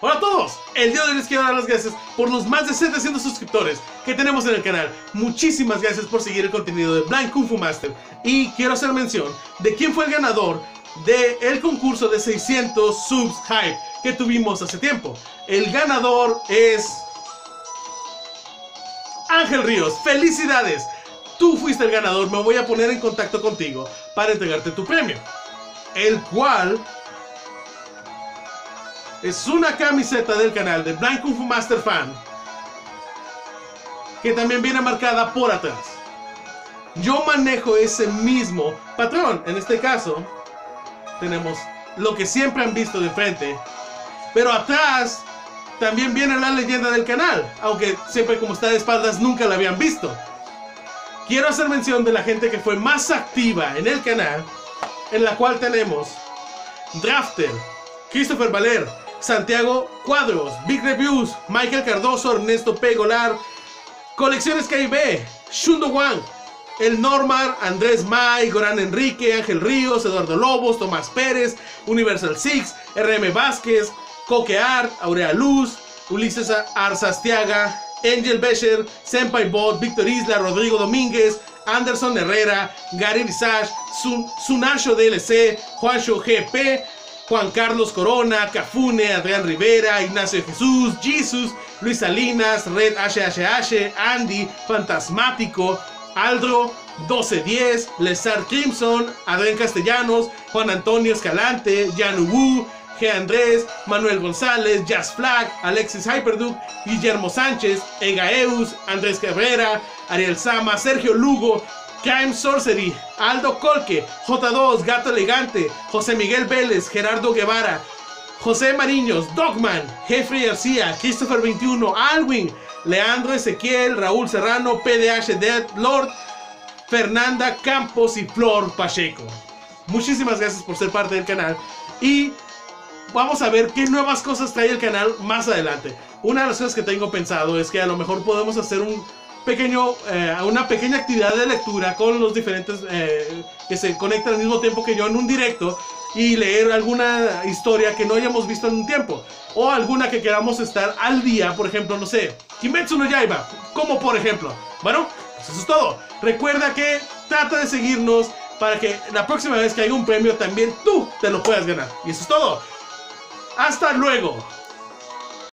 Hola a todos, el día de hoy les quiero dar las gracias por los más de 700 suscriptores que tenemos en el canal. Muchísimas gracias por seguir el contenido de Blind Kung Fu Master. Y quiero hacer mención de quién fue el ganador del el concurso de 600 subs hype que tuvimos hace tiempo. El ganador es... Ángel Ríos, felicidades. Tú fuiste el ganador, me voy a poner en contacto contigo para entregarte tu premio. El cual es una camiseta del canal de Blind Kung Fu Master Fan que también viene marcada por atrás. Yo manejo ese mismo patrón. En este caso, tenemos lo que siempre han visto de frente, pero atrás también viene la leyenda del canal, aunque siempre como está de espaldas nunca la habían visto. Quiero hacer mención de la gente que fue más activa en el canal, en la cual tenemos Drafter, Christopher Valer, Santiago Cuadros, Big Reviews, Michael Cardoso, Ernesto P. Golar, Colecciones KIB, Shundo Wang, El Normar, Andrés May, Goran Enrique, Ángel Ríos, Eduardo Lobos, Tomás Pérez, Universal Six, RM Vázquez, Coque Art, Aurea Luz, Ulises Arzastiaga, Angel Becher, Senpai Bot, Víctor Isla, Rodrigo Domínguez, Anderson Herrera, Gary Visage, Sun Sunasho DLC, Juancho GP, Juan Carlos Corona, Cafune, Adrián Rivera, Ignacio Jesús, Jesus, Luis Salinas, Red HHH, Andy, Fantasmático, Aldro, 1210, Lesar Crimson, Adrián Castellanos, Juan Antonio Escalante, Jan Wu, G. Andrés, Manuel González, Jazz Flag, Alexis Hyperduke, Guillermo Sánchez, Egaeus, Andrés Cabrera, Ariel Sama, Sergio Lugo, Crime Sorcery, Aldo Colque, J2, Gato Elegante, José Miguel Vélez, Gerardo Guevara, José Mariños, Dogman, Jeffrey García, Christopher 21, Alwin, Leandro Ezequiel, Raúl Serrano, PDH Dead Lord, Fernanda Campos y Flor Pacheco. Muchísimas gracias por ser parte del canal y vamos a ver qué nuevas cosas trae el canal más adelante. Una de las cosas que tengo pensado es que a lo mejor podemos hacer un pequeño, eh, una pequeña actividad de lectura con los diferentes eh, que se conectan al mismo tiempo que yo en un directo y leer alguna historia que no hayamos visto en un tiempo o alguna que queramos estar al día, por ejemplo, no sé, Kimetsu no Yaiba, como por ejemplo. Bueno, pues eso es todo. Recuerda que trata de seguirnos para que la próxima vez que haya un premio también tú te lo puedas ganar. Y eso es todo. Hasta luego.